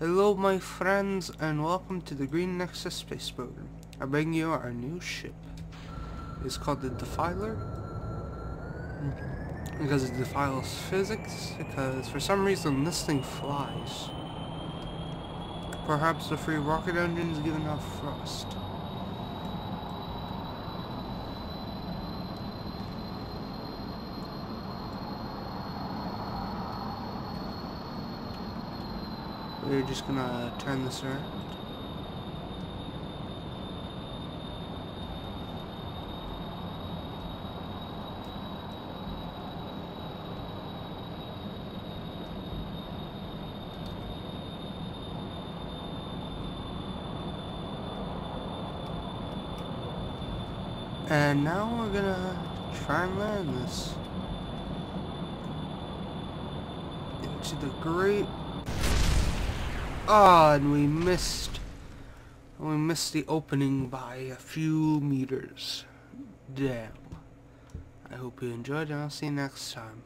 Hello my friends and welcome to the Green Nexus space program. I bring you our new ship. It's called the Defiler. Because it defiles physics, because for some reason this thing flies. Perhaps the free rocket engine is giving off thrust. We're just gonna turn this around. And now we're gonna try and land this into the great Ah, and we missed. We missed the opening by a few meters. Damn. I hope you enjoyed and I'll see you next time.